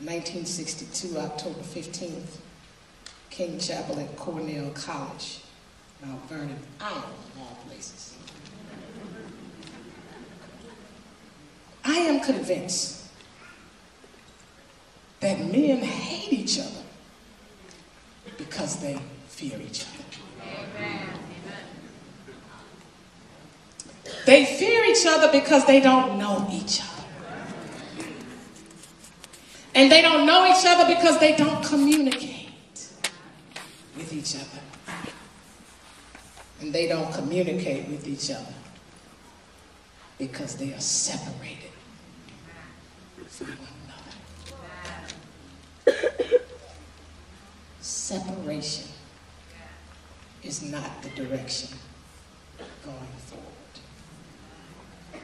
1962, October 15th, King Chapel at Cornell College, Mount Vernon, Iowa, of all places. I am convinced that men hate each other because they fear each other. Amen. They fear each other because they don't know each other. And they don't know each other because they don't communicate with each other. And they don't communicate with each other because they are separated from one another. Separation is not the direction going forward.